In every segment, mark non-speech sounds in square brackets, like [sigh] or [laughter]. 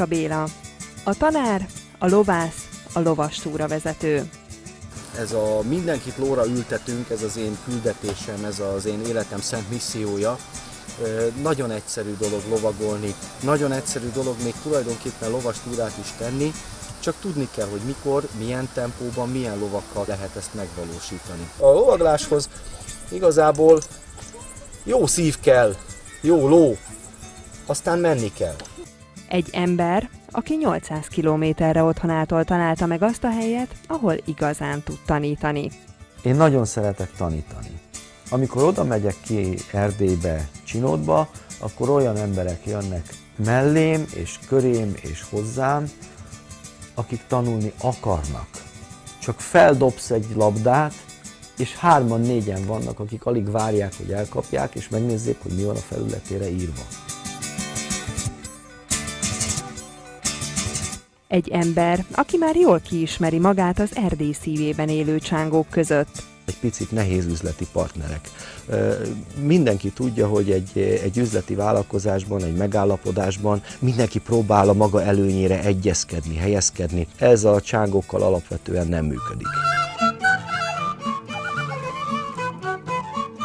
Kocka Béla. A tanár, a lovász, a lovas túravezető. Ez a mindenkit lóra ültetünk, ez az én küldetésem, ez az én életem szent missziója. Nagyon egyszerű dolog lovagolni, nagyon egyszerű dolog még tulajdonképpen lovas túrát is tenni, csak tudni kell, hogy mikor, milyen tempóban, milyen lovakkal lehet ezt megvalósítani. A lovagláshoz igazából jó szív kell, jó ló, aztán menni kell. Egy ember, aki 800 kilométerre otthonától találta meg azt a helyet, ahol igazán tud tanítani. Én nagyon szeretek tanítani. Amikor oda megyek ki Erdélybe, Csinódba, akkor olyan emberek jönnek mellém, és körém, és hozzám, akik tanulni akarnak. Csak feldobsz egy labdát, és hárman, négyen vannak, akik alig várják, hogy elkapják, és megnézzék, hogy mi van a felületére írva. Egy ember, aki már jól kiismeri magát az Erdély szívében élő csángók között. egy picit nehéz üzleti partnerek. Mindenki tudja, hogy egy, egy üzleti vállalkozásban, egy megállapodásban mindenki próbál a maga előnyére egyezkedni, helyezkedni. Ez a csángókkal alapvetően nem működik.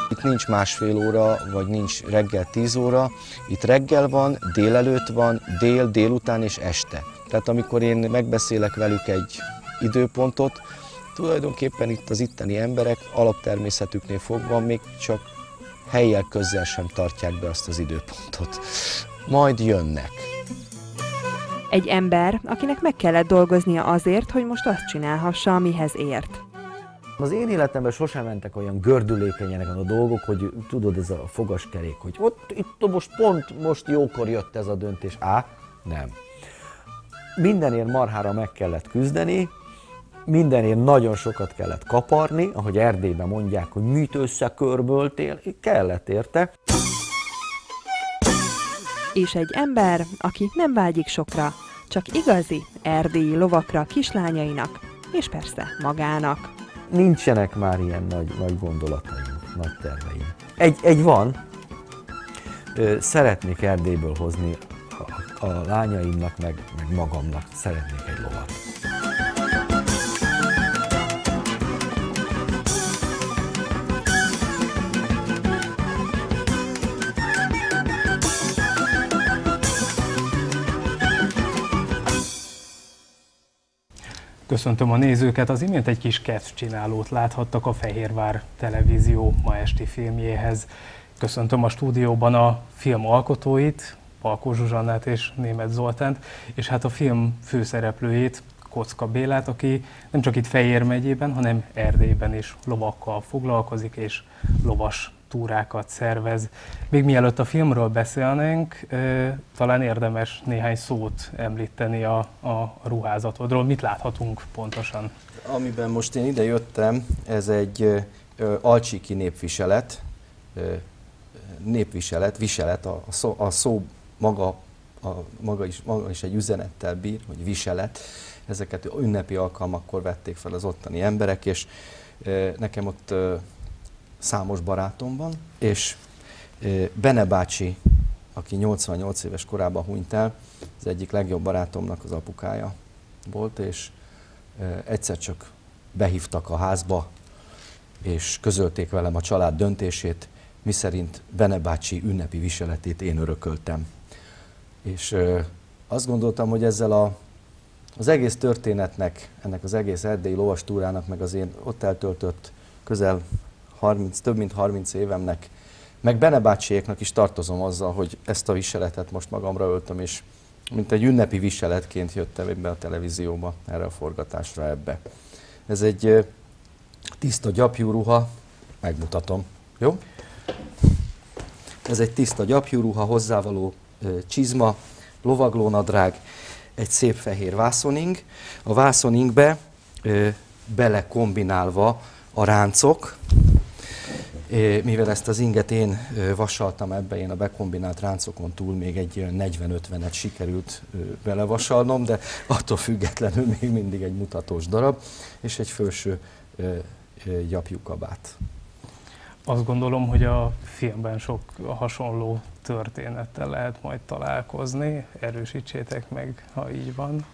Itt nincs másfél óra, vagy nincs reggel 10 óra, itt reggel van, délelőtt van, dél, délután és este. Tehát amikor én megbeszélek velük egy időpontot, tulajdonképpen itt az itteni emberek alaptermészetüknél fogva még csak helyjel közzel sem tartják be azt az időpontot. Majd jönnek. Egy ember, akinek meg kellett dolgoznia azért, hogy most azt csinálhassa, amihez ért. Az én életemben sosem mentek olyan gördülékenyenek a dolgok, hogy tudod, ez a fogaskerék, hogy ott itt most pont most jókor jött ez a döntés. Á, nem. Mindenért marhára meg kellett küzdeni, mindenért nagyon sokat kellett kaparni, ahogy Erdélyben mondják, hogy mit összekörböltél, kellett érte. És egy ember, aki nem vágyik sokra, csak igazi erdélyi lovakra kislányainak, és persze magának. Nincsenek már ilyen nagy, nagy gondolataim, nagy terveim. Egy, egy van, szeretnék Erdélyből hozni a, lányaimnak, meg, meg magamnak szeretnék egy lovat. Köszöntöm a nézőket, az imént egy kis csinálót láthattak a Fehérvár televízió ma esti filmjéhez. Köszöntöm a stúdióban a film alkotóit, Palkó Zsuzsannát és Német Zoltánt, és hát a film főszereplőjét, Kocka Bélát, aki nem csak itt Fejér megyében, hanem Erdélyben is lovakkal foglalkozik, és lovas túrákat szervez. Még mielőtt a filmről beszélnénk, talán érdemes néhány szót említeni a, a ruházatodról. Mit láthatunk pontosan? Amiben most én ide jöttem, ez egy alcsiki népviselet, népviselet, viselet, a, szó, a maga, a, maga, is, maga is egy üzenettel bír, hogy viselet. Ezeket ünnepi alkalmakkor vették fel az ottani emberek, és nekem ott számos barátom van, és Bene bácsi, aki 88 éves korában hunyt el, az egyik legjobb barátomnak az apukája volt, és egyszer csak behívtak a házba, és közölték velem a család döntését, miszerint Bene bácsi ünnepi viseletét én örököltem. És azt gondoltam, hogy ezzel a, az egész történetnek, ennek az egész erdélyi lovas túrának, meg az én ott eltöltött közel 30, több mint 30 évemnek, meg Bene bácsiéknak is tartozom azzal, hogy ezt a viseletet most magamra öltöm, és mint egy ünnepi viseletként jöttem ebbe a televízióba, erre a forgatásra ebbe. Ez egy tiszta gyapjú ruha, megmutatom, jó? Ez egy tiszta gyapjú ruha, hozzávaló csizma, lovaglónadrág, egy szép fehér vászoning. A vászoningbe ö, bele kombinálva a ráncok, mivel ezt az inget én vasaltam ebbe, én a bekombinált ráncokon túl még egy olyan 40-50-et sikerült belevasalnom, de attól függetlenül még mindig egy mutatós darab, és egy felső ö, ö, gyapjú kabát. Azt gondolom, hogy a filmben sok hasonló történettel lehet majd találkozni. Erősítsétek meg, ha így van.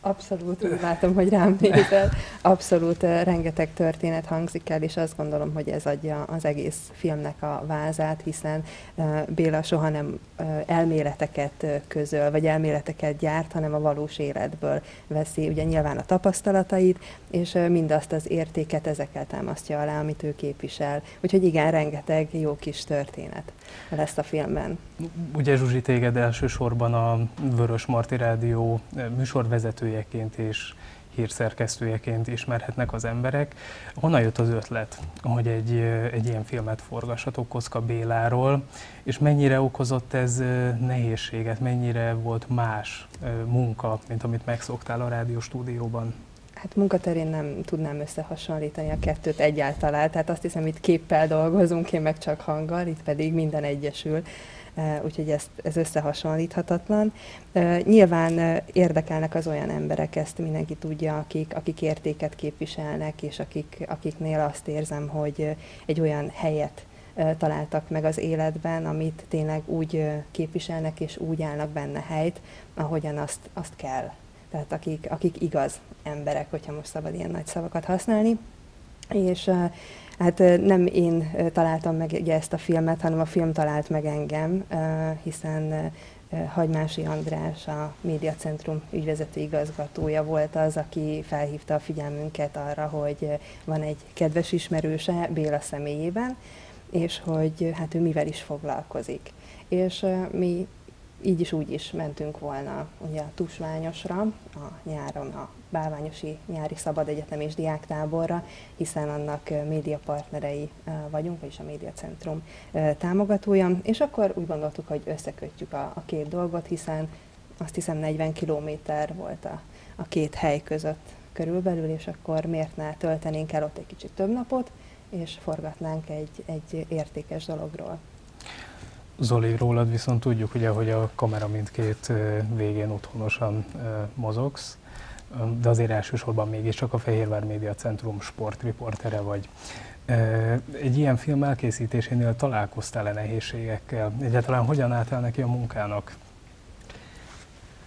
Abszolút, úgy látom, hogy rám nézel. Abszolút rengeteg történet hangzik el, és azt gondolom, hogy ez adja az egész filmnek a vázát, hiszen Béla soha nem elméleteket közöl, vagy elméleteket gyárt, hanem a valós életből veszi ugye nyilván a tapasztalatait, és mindazt az értéket ezekkel támasztja alá, amit ő képvisel. Úgyhogy igen, rengeteg jó kis történet lesz a filmben. Ugye Zsuzsi téged elsősorban a Vörös Marti Rádió műsorvezetőjeként és hírszerkesztőjeként ismerhetnek az emberek. Honnan jött az ötlet, hogy egy, egy ilyen filmet forgassatok Koszka Béláról, és mennyire okozott ez nehézséget, mennyire volt más munka, mint amit megszoktál a rádió stúdióban? Hát munkaterén nem tudnám összehasonlítani a kettőt egyáltalán, tehát azt hiszem, itt képpel dolgozunk, én meg csak hanggal, itt pedig minden egyesül, úgyhogy ez, ez összehasonlíthatatlan. Nyilván érdekelnek az olyan emberek, ezt mindenki tudja, akik, akik értéket képviselnek, és akik, akiknél azt érzem, hogy egy olyan helyet találtak meg az életben, amit tényleg úgy képviselnek, és úgy állnak benne helyt, ahogyan azt, azt kell tehát akik, akik igaz emberek, hogyha most szabad ilyen nagy szavakat használni. És hát nem én találtam meg ugye ezt a filmet, hanem a film talált meg engem, hiszen Hagymási András, a Médiacentrum ügyvezető igazgatója volt az, aki felhívta a figyelmünket arra, hogy van egy kedves ismerőse Béla személyében, és hogy hát ő mivel is foglalkozik. És mi így is úgy is mentünk volna ugye a Tusványosra, a nyáron a Bálványosi Nyári Szabad Egyetem és Diáktáborra, hiszen annak médiapartnerei vagyunk, vagyis a Médiacentrum támogatója, és akkor úgy gondoltuk, hogy összekötjük a, a két dolgot, hiszen azt hiszem 40 kilométer volt a, a két hely között körülbelül, és akkor miért ne töltenénk el ott egy kicsit több napot, és forgatnánk egy, egy értékes dologról. Zoli, rólad viszont tudjuk, ugye, hogy a kamera mindkét végén otthonosan mozogsz, de azért elsősorban mégiscsak a Fehérvár Média Centrum sportriportere vagy. Egy ilyen film elkészítésénél találkoztál-e nehézségekkel? Egyáltalán hogyan állt el neki a munkának?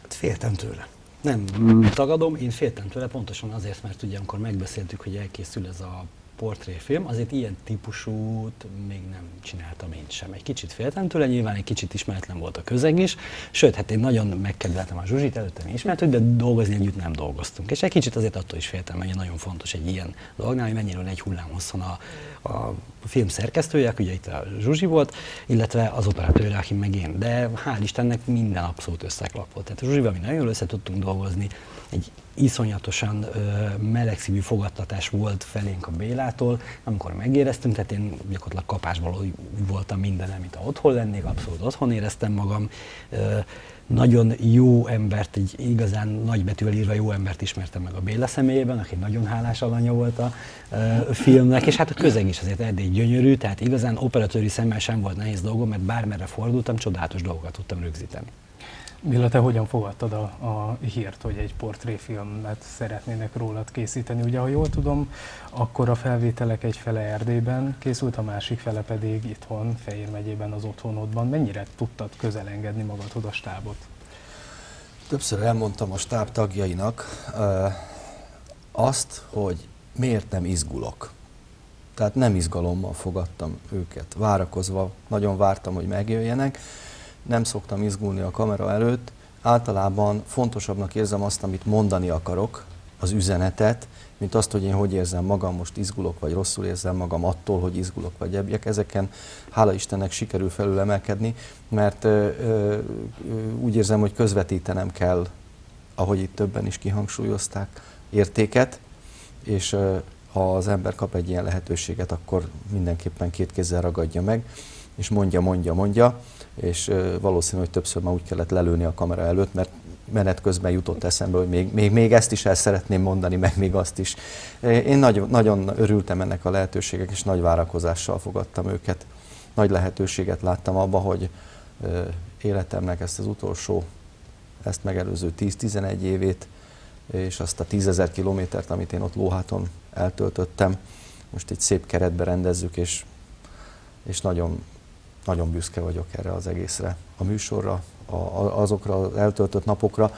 Hát féltem tőle. Nem tagadom, én féltem tőle pontosan azért, mert ugye amikor megbeszéltük, hogy elkészül ez a portréfilm, azért ilyen típusút még nem csináltam én sem. Egy kicsit féltem tőle, nyilván egy kicsit ismeretlen volt a közeg is, sőt, hát én nagyon megkedveltem a Zsuzsit, előtte mi ismertük, de dolgozni együtt nem dolgoztunk. És egy kicsit azért attól is féltem, mert nagyon fontos egy ilyen dolgnál, hogy mennyire egy hullámhosszon a, a film szerkesztője, ugye itt a Zsuzsi volt, illetve az operatőr, aki meg én. De hál' Istennek minden abszolút összeklapott. Tehát a Zsuzsival mi nagyon jól össze tudtunk dolgozni, egy iszonyatosan ö, melegszívű fogadtatás volt felénk a Bélától, amikor megéreztünk, tehát én gyakorlatilag kapásból voltam minden, amit otthon lennék, abszolút otthon éreztem magam. Ö, nagyon jó embert, egy igazán nagybetűvel írva jó embert ismertem meg a Béla személyében, aki nagyon hálás alanya volt a uh, filmnek, és hát a közeg is azért Erdély gyönyörű, tehát igazán operatőri szemmel sem volt nehéz dolgom, mert bármerre fordultam, csodálatos dolgokat tudtam rögzíteni. Milla, te hogyan fogadtad a, a hírt, hogy egy portréfilmet szeretnének rólad készíteni? Ugye, ha jól tudom, akkor a felvételek egy fele Erdélyben készült, a másik fele pedig itthon, Fehér megyében, az otthonodban. Mennyire tudtad közelengedni magadhoz a stábot? Többször elmondtam a stáb tagjainak azt, hogy miért nem izgulok. Tehát nem izgalommal fogadtam őket, várakozva, nagyon vártam, hogy megjöjjenek nem szoktam izgulni a kamera előtt, általában fontosabbnak érzem azt, amit mondani akarok, az üzenetet, mint azt, hogy én hogy érzem magam, most izgulok, vagy rosszul érzem magam attól, hogy izgulok, vagy ebbjek. Ezeken hála Istennek sikerül felülemelkedni, mert ö, ö, úgy érzem, hogy közvetítenem kell, ahogy itt többen is kihangsúlyozták, értéket, és ö, ha az ember kap egy ilyen lehetőséget, akkor mindenképpen két kézzel ragadja meg, és mondja, mondja, mondja és valószínű, hogy többször már úgy kellett lelőni a kamera előtt, mert menet közben jutott eszembe, hogy még, még, még ezt is el szeretném mondani, meg még azt is. Én nagyon, nagyon örültem ennek a lehetőségek, és nagy várakozással fogadtam őket. Nagy lehetőséget láttam abba, hogy életemnek ezt az utolsó, ezt megelőző 10-11 évét, és azt a 10 ezer kilométert, amit én ott lóháton eltöltöttem, most egy szép keretbe rendezzük, és, és nagyon, nagyon büszke vagyok erre az egészre, a műsorra, a, azokra az eltöltött napokra,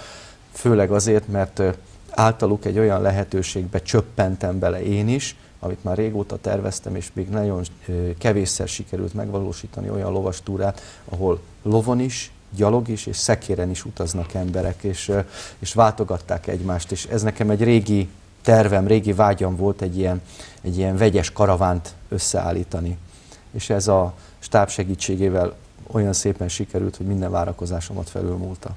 főleg azért, mert általuk egy olyan lehetőségbe csöppentem bele én is, amit már régóta terveztem, és még nagyon kevésszer sikerült megvalósítani olyan lovastúrát, ahol lovon is, gyalog is, és szekéren is utaznak emberek, és, és váltogatták egymást, és ez nekem egy régi tervem, régi vágyam volt egy ilyen, egy ilyen vegyes karavánt összeállítani. És ez a stáb segítségével olyan szépen sikerült, hogy minden várakozásomat felülmúlta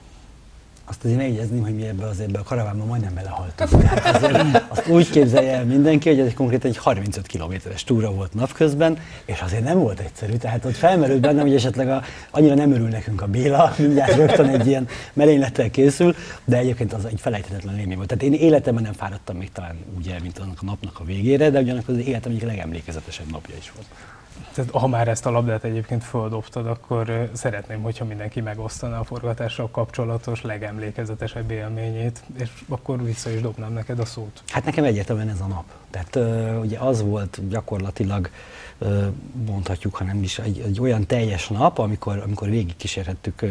azt azért megjegyezném, hogy mi ebbe az ebbe a karavánban majdnem belehaltunk. Azért azt úgy képzelje el mindenki, hogy ez egy konkrét egy 35 kilométeres túra volt napközben, és azért nem volt egyszerű. Tehát ott felmerült bennem, hogy esetleg a, annyira nem örül nekünk a Béla, mindjárt rögtön egy ilyen merénylettel készül, de egyébként az egy felejthetetlen élmény volt. Tehát én életemben nem fáradtam még talán ugye, mint annak a napnak a végére, de ugyanakkor az életem egyik legemlékezetesebb napja is volt. Tehát, ha már ezt a labdát egyébként földobtad, akkor szeretném, hogyha mindenki megosztaná a forgatással kapcsolatos legemlékezetesebb élményét, és akkor vissza is dobnám neked a szót. Hát nekem egyértelműen ez a nap. Tehát ugye az volt gyakorlatilag mondhatjuk, hanem is egy, egy olyan teljes nap, amikor, amikor végig kísérhettük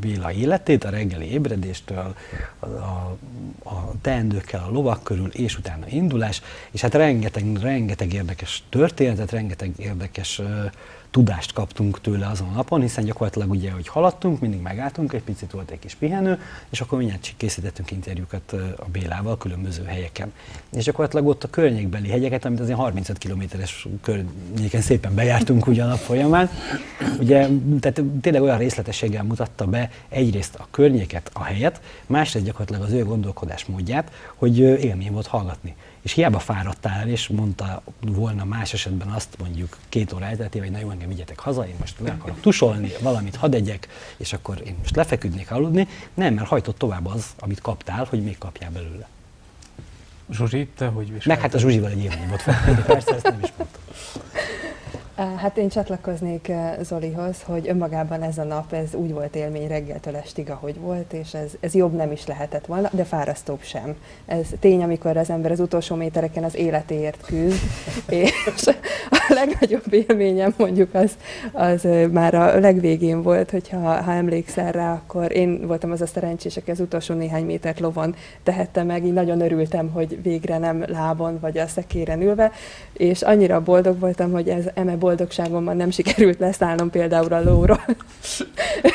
Béla életét, a reggeli ébredéstől, a, a, a teendőkkel a lovak körül, és utána indulás, és hát rengeteg, rengeteg érdekes történetet, rengeteg érdekes tudást kaptunk tőle azon a napon, hiszen gyakorlatilag ugye, hogy haladtunk, mindig megálltunk, egy picit volt egy kis pihenő, és akkor mindjárt készítettünk interjúkat a Bélával különböző helyeken. És gyakorlatilag ott a környékbeli hegyeket, amit azért 35 kilométeres környéken szépen bejártunk ugyan a folyamán, ugye, tehát tényleg olyan részletességgel mutatta be egyrészt a környéket, a helyet, másrészt gyakorlatilag az ő gondolkodás módját, hogy élmény volt hallgatni és hiába fáradtál, és mondta volna más esetben azt mondjuk két óra elteltével, hogy na jó, engem vigyetek haza, én most le akarok tusolni, valamit hadd egyek, és akkor én most lefeküdnék aludni. Nem, mert hajtott tovább az, amit kaptál, hogy még kapjál belőle. Zsuzsi, te hogy viselted? Meg hát a Zsuzsival egy élmény volt fel, [laughs] persze ezt nem is mondtam. Hát én csatlakoznék Zolihoz, hogy önmagában ez a nap, ez úgy volt élmény reggeltől estig, ahogy volt, és ez, ez jobb nem is lehetett volna, de fárasztóbb sem. Ez tény, amikor az ember az utolsó métereken az életéért küzd, [laughs] és a legnagyobb élményem mondjuk az, az már a legvégén volt, hogyha ha emlékszel rá, akkor én voltam az a szerencsés, aki az utolsó néhány métert lovon tehette meg, így nagyon örültem, hogy végre nem lábon vagy a szekéren ülve, és annyira boldog voltam, hogy ez eme boldogságomban nem sikerült leszállnom például a lóról.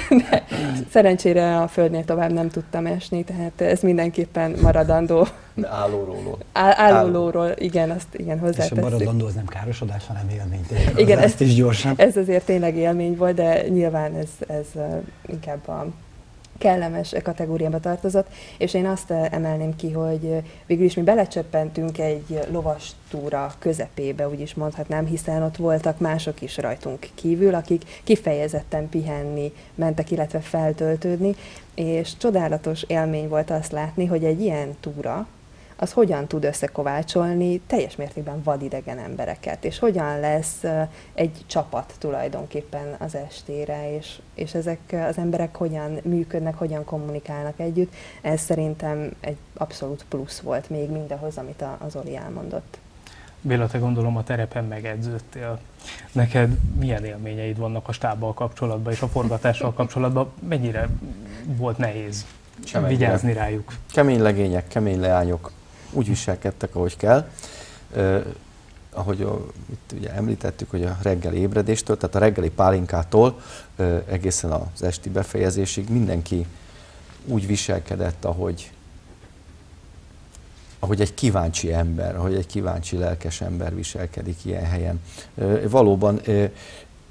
De szerencsére a földnél tovább nem tudtam esni, tehát ez mindenképpen maradandó. Állóról. Állólóról, igen, azt igen hozzáteszünk. És a maradandó az nem károsodás, hanem élmény. Igen, ez, ezt is gyorsan. Ez azért tényleg élmény volt, de nyilván ez, ez inkább a kellemes kategóriába tartozott, és én azt emelném ki, hogy végül is mi belecsöppentünk egy lovas túra közepébe, úgy is mondhatnám, hiszen ott voltak mások is rajtunk kívül, akik kifejezetten pihenni mentek, illetve feltöltődni, és csodálatos élmény volt azt látni, hogy egy ilyen túra, az hogyan tud összekovácsolni teljes mértékben vadidegen embereket, és hogyan lesz egy csapat tulajdonképpen az estére, és, és ezek az emberek hogyan működnek, hogyan kommunikálnak együtt. Ez szerintem egy abszolút plusz volt még mindahhoz, amit az Oli elmondott. Béla, te gondolom a terepen megedződtél. Neked milyen élményeid vannak a stábbal kapcsolatban és a forgatással kapcsolatban? Mennyire volt nehéz Sem vigyázni rájuk? Kemény legények, kemény leányok, úgy viselkedtek, ahogy kell. Uh, ahogy a, itt ugye említettük, hogy a reggeli ébredéstől, tehát a reggeli pálinkától uh, egészen az esti befejezésig mindenki úgy viselkedett, ahogy, ahogy egy kíváncsi ember, ahogy egy kíváncsi lelkes ember viselkedik ilyen helyen. Uh, valóban,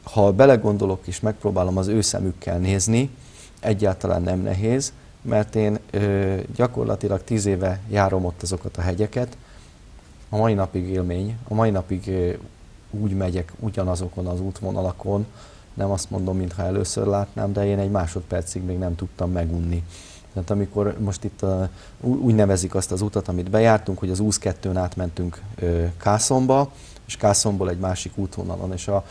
ha belegondolok és megpróbálom az ő szemükkel nézni, egyáltalán nem nehéz, mert én ö, gyakorlatilag tíz éve járom ott azokat a hegyeket, a mai napig élmény, a mai napig ö, úgy megyek ugyanazokon az útvonalakon, nem azt mondom, mintha először látnám, de én egy másodpercig még nem tudtam megunni. Tehát amikor most itt a, úgy nevezik azt az utat, amit bejártunk, hogy az úsz 2 átmentünk ö, Kászomba, és Kászomból egy másik útvonalon, és a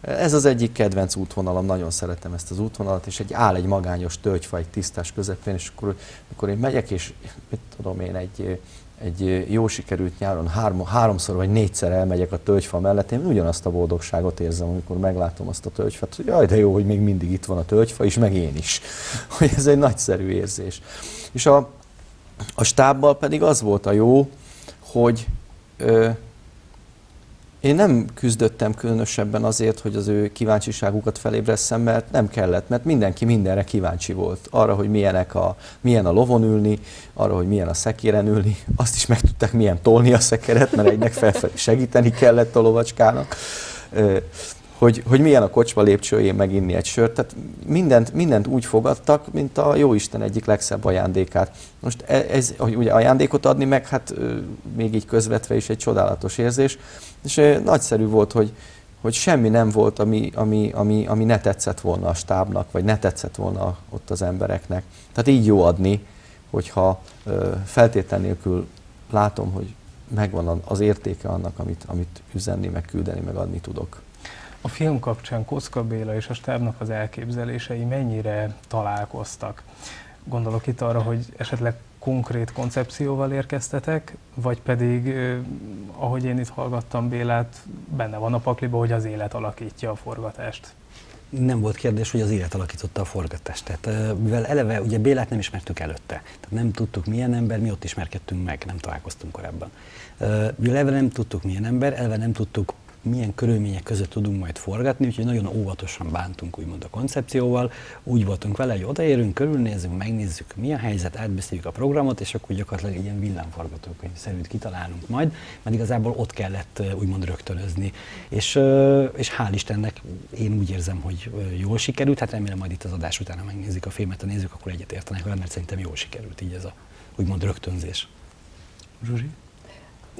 Ez az egyik kedvenc útvonalam, nagyon szeretem ezt az útvonalat, és egy áll egy magányos tölgyfa egy tisztás közepén, és akkor, amikor én megyek, és mit tudom én, egy, egy jó sikerült nyáron három, háromszor vagy négyszer elmegyek a tölgyfa mellett, én ugyanazt a boldogságot érzem, amikor meglátom azt a tölgyfát, hogy jaj, de jó, hogy még mindig itt van a tölgyfa, és meg én is. [laughs] Hogy ez egy nagyszerű érzés. És a, a stábbal pedig az volt a jó, hogy ö, én nem küzdöttem különösebben azért, hogy az ő kíváncsiságukat felébresszem, mert nem kellett, mert mindenki mindenre kíváncsi volt. Arra, hogy milyenek a, milyen a lovon ülni, arra, hogy milyen a szekéren ülni, azt is megtudták, milyen tolni a szekeret, mert egynek felfelé segíteni kellett a lovacskának hogy, hogy milyen a kocsma lépcsőjén meginni egy sört. Tehát mindent, mindent úgy fogadtak, mint a Jóisten egyik legszebb ajándékát. Most e, ez, hogy ugye ajándékot adni meg, hát még így közvetve is egy csodálatos érzés. És nagyszerű volt, hogy, hogy semmi nem volt, ami, ami, ami, ami ne tetszett volna a stábnak, vagy ne tetszett volna ott az embereknek. Tehát így jó adni, hogyha feltétlen nélkül látom, hogy megvan az értéke annak, amit, amit üzenni, meg küldeni, meg adni tudok. A film kapcsán Kocka Béla és a stábnak az elképzelései mennyire találkoztak? Gondolok itt arra, hogy esetleg konkrét koncepcióval érkeztetek, vagy pedig, ahogy én itt hallgattam Bélát, benne van a pakliba, hogy az élet alakítja a forgatást. Nem volt kérdés, hogy az élet alakította a forgatást. Tehát, mivel eleve ugye Bélát nem ismertük előtte, tehát nem tudtuk milyen ember, mi ott ismerkedtünk meg, nem találkoztunk korábban. Mivel eleve nem tudtuk milyen ember, eleve nem tudtuk milyen körülmények között tudunk majd forgatni, úgyhogy nagyon óvatosan bántunk úgymond a koncepcióval. Úgy voltunk vele, hogy odaérünk, körülnézzünk, megnézzük, mi a helyzet, átbeszéljük a programot, és akkor gyakorlatilag egy ilyen villámforgatókönyv szerűt kitalálunk majd, mert igazából ott kellett úgymond rögtönözni. És, és hál' Istennek én úgy érzem, hogy jól sikerült, hát remélem majd itt az adás után, ha megnézik a filmet, a nézők, akkor egyetértenek vele, mert szerintem jól sikerült így ez a úgymond rögtönzés. Zsuzsi?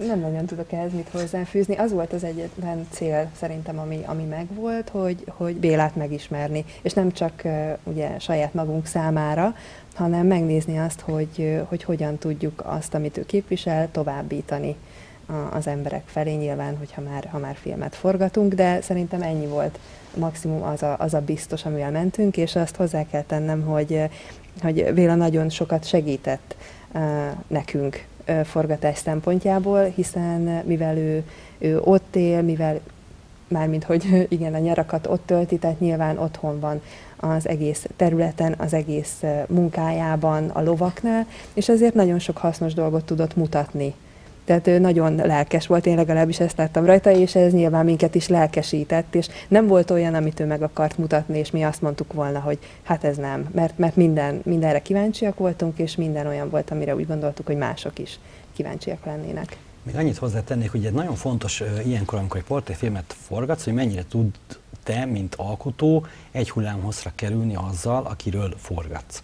Nem nagyon tudok ehhez mit hozzáfűzni. Az volt az egyetlen cél szerintem, ami, ami megvolt, hogy, hogy Bélát megismerni. És nem csak ugye saját magunk számára, hanem megnézni azt, hogy, hogy hogyan tudjuk azt, amit ő képvisel, továbbítani az emberek felé, nyilván, hogyha már, ha már filmet forgatunk, de szerintem ennyi volt maximum az a, az a biztos, amivel mentünk, és azt hozzá kell tennem, hogy, hogy Béla nagyon sokat segített uh, nekünk forgatás szempontjából, hiszen mivel ő, ő ott él, mivel mármint, hogy igen, a nyarakat ott tölti, tehát nyilván otthon van az egész területen, az egész munkájában, a lovaknál, és ezért nagyon sok hasznos dolgot tudott mutatni tehát ő nagyon lelkes volt, én legalábbis ezt láttam rajta, és ez nyilván minket is lelkesített, és nem volt olyan, amit ő meg akart mutatni, és mi azt mondtuk volna, hogy hát ez nem, mert, mert minden, mindenre kíváncsiak voltunk, és minden olyan volt, amire úgy gondoltuk, hogy mások is kíváncsiak lennének. Még annyit hozzátennék, hogy egy nagyon fontos ilyenkor, amikor egy portréfilmet forgatsz, hogy mennyire tud te, mint alkotó, egy hullámhozra kerülni azzal, akiről forgatsz.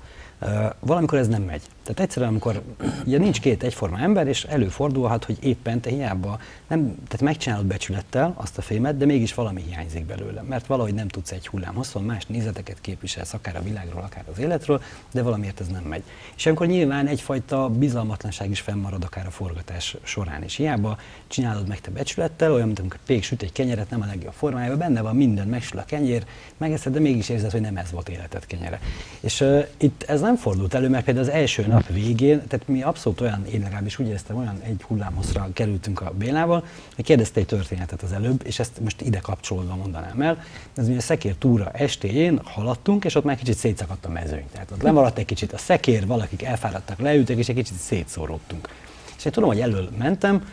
Valamikor ez nem megy. Tehát egyszerűen, amikor [clears throat] ugye nincs két egyforma ember, és előfordulhat, hogy éppen te hiába nem, tehát megcsinálod becsülettel azt a filmet, de mégis valami hiányzik belőle, mert valahogy nem tudsz egy hullám hosszon, más nézeteket képviselsz, akár a világról, akár az életről, de valamiért ez nem megy. És akkor nyilván egyfajta bizalmatlanság is fennmarad akár a forgatás során is. Hiába csinálod meg te becsülettel, olyan, mint amikor pég süt egy kenyeret, nem a legjobb formájában, benne van minden, megsül a kenyér, megeszed, de mégis érzed, hogy nem ez volt életed kenyere. És uh, itt ez nem fordult elő, mert például az első nap végén, tehát mi abszolút olyan, én legalábbis úgy éreztem, olyan egy hullámhozra kerültünk a Bélával, hogy kérdezte egy történetet az előbb, és ezt most ide kapcsolódva mondanám el. Ez ugye a szekér túra estéjén haladtunk, és ott már kicsit szétszakadt a mezőny. Tehát ott lemaradt egy kicsit a szekér, valakik elfáradtak, leültek, és egy kicsit szétszóródtunk. És én tudom, hogy elől mentem,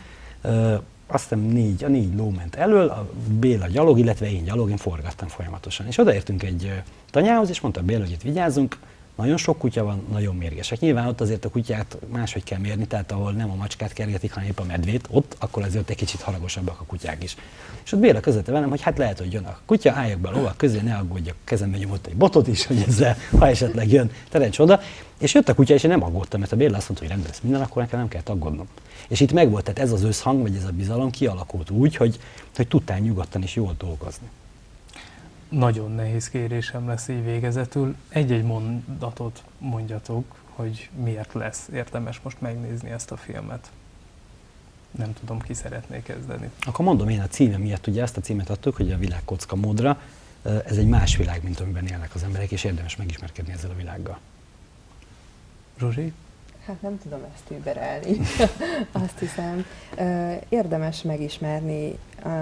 azt hiszem négy, a négy ló ment elől, a Béla gyalog, illetve én gyalog, én forgattam folyamatosan. És odaértünk egy tanyához, és mondta Béla, hogy itt vigyázzunk, nagyon sok kutya van, nagyon mérgesek. Nyilván ott azért a kutyát máshogy kell mérni, tehát ahol nem a macskát kergetik, hanem épp a medvét, ott akkor azért egy kicsit haragosabbak a kutyák is. És ott Béla közötte velem, hogy hát lehet, hogy jön a kutya, álljak be a lovak közé, ne aggódjak, kezembe nyomott egy botot is, hogy ezzel, ha esetleg jön, terencs oda. És jött a kutya, és én nem aggódtam, mert a Béla azt mondta, hogy rendben minden, akkor nekem nem kell aggódnom. És itt megvolt, tehát ez az összhang, vagy ez a bizalom kialakult úgy, hogy, hogy tudtál nyugodtan és jól dolgozni. Nagyon nehéz kérésem lesz így végezetül. Egy-egy mondatot mondjatok, hogy miért lesz érdemes most megnézni ezt a filmet. Nem tudom, ki szeretné kezdeni. Akkor mondom én a címe miatt, ugye ezt a címet adtuk, hogy a világ kocka módra. Ez egy más világ, mint amiben élnek az emberek, és érdemes megismerkedni ezzel a világgal. Zsuzsi? Hát nem tudom ezt überelni, [laughs] azt hiszem. Érdemes megismerni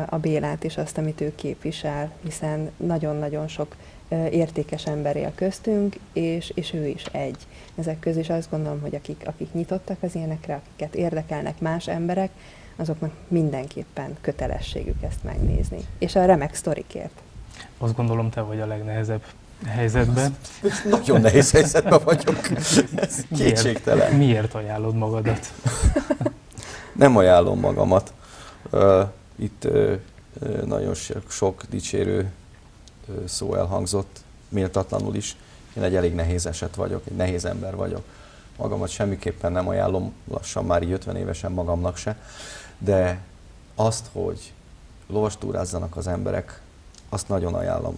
a Bélát és azt, amit ő képvisel, hiszen nagyon-nagyon sok értékes ember él köztünk, és, és ő is egy. Ezek közül is azt gondolom, hogy akik, akik nyitottak az ilyenekre, akiket érdekelnek más emberek, azoknak mindenképpen kötelességük ezt megnézni. És a remek sztorikért. Azt gondolom, te vagy a legnehezebb helyzetben. Nagyon nehéz helyzetben vagyok. Ez kétségtelen. Miért, miért ajánlod magadat? Nem ajánlom magamat. Itt nagyon sok dicsérő szó elhangzott, méltatlanul is. Én egy elég nehéz eset vagyok, egy nehéz ember vagyok. Magamat semmiképpen nem ajánlom, lassan már így 50 évesen magamnak se, de azt, hogy lovastúrázzanak az emberek, azt nagyon ajánlom.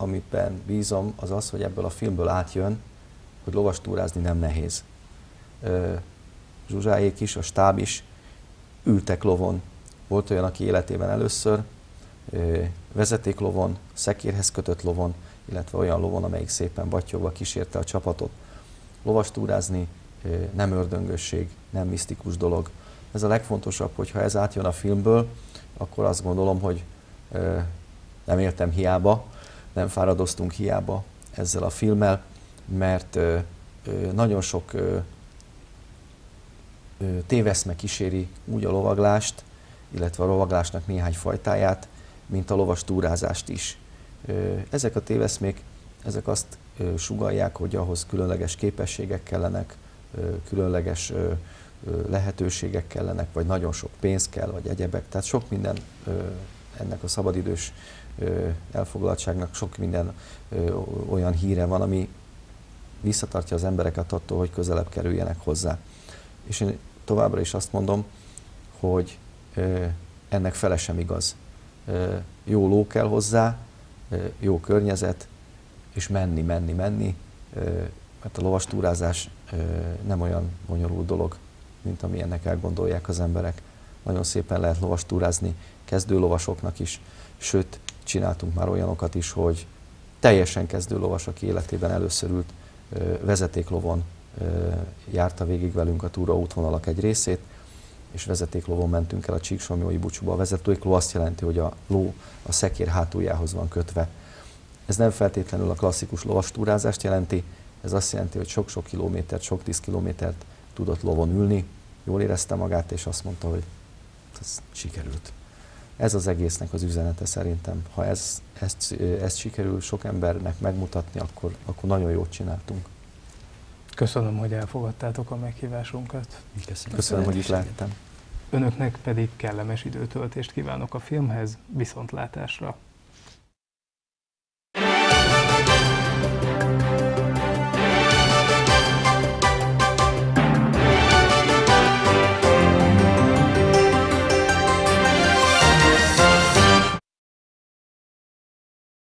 Amiben bízom, az az, hogy ebből a filmből átjön, hogy lovastúrázni nem nehéz. Zsuzsáék is, a stáb is ültek lovon. Volt olyan, aki életében először vezetéklovon, szekérhez kötött lovon, illetve olyan lovon, amelyik szépen batyogva kísérte a csapatot. Lovastúrázni nem ördöngösség, nem misztikus dolog. Ez a legfontosabb, hogyha ez átjön a filmből, akkor azt gondolom, hogy nem értem hiába, nem fáradoztunk hiába ezzel a filmmel, mert nagyon sok téveszme kíséri úgy a lovaglást, illetve a lovaglásnak néhány fajtáját, mint a lovas túrázást is. Ezek a téveszmék, ezek azt sugalják, hogy ahhoz különleges képességek kellenek, különleges lehetőségek kellenek, vagy nagyon sok pénz kell, vagy egyebek. Tehát sok minden ennek a szabadidős elfoglaltságnak sok minden olyan híre van, ami visszatartja az embereket attól, hogy közelebb kerüljenek hozzá. És én továbbra is azt mondom, hogy ennek fele sem igaz jó ló kell hozzá, jó környezet, és menni, menni, menni, mert a lovastúrázás nem olyan bonyolult dolog, mint ami ennek elgondolják az emberek. Nagyon szépen lehet lovastúrázni kezdő lovasoknak is, sőt, csináltunk már olyanokat is, hogy teljesen kezdő lovas, aki életében először ült vezetéklovon, járta végig velünk a túra útvonalak egy részét, és vezetéklovon mentünk el a Csíksomjói búcsúba. A vezetékló azt jelenti, hogy a ló a szekér hátuljához van kötve. Ez nem feltétlenül a klasszikus lovastúrázást jelenti, ez azt jelenti, hogy sok-sok kilométert, sok tíz kilométert tudott lovon ülni, jól érezte magát, és azt mondta, hogy ez sikerült. Ez az egésznek az üzenete szerintem. Ha ez, ezt, ezt sikerül sok embernek megmutatni, akkor, akkor nagyon jót csináltunk. Köszönöm, hogy elfogadtátok a meghívásunkat. Köszönöm, Köszönöm hogy itt láttam. Önöknek pedig kellemes időtöltést kívánok a filmhez, viszontlátásra!